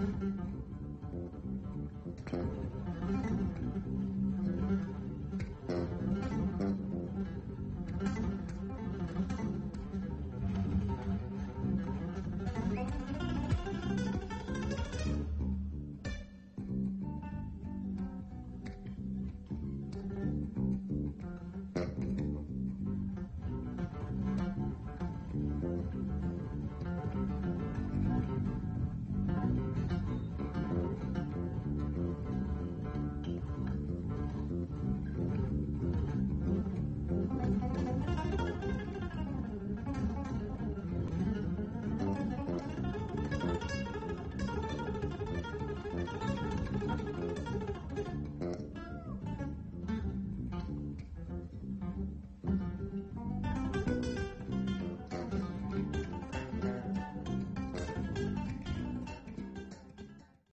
Mm-hmm.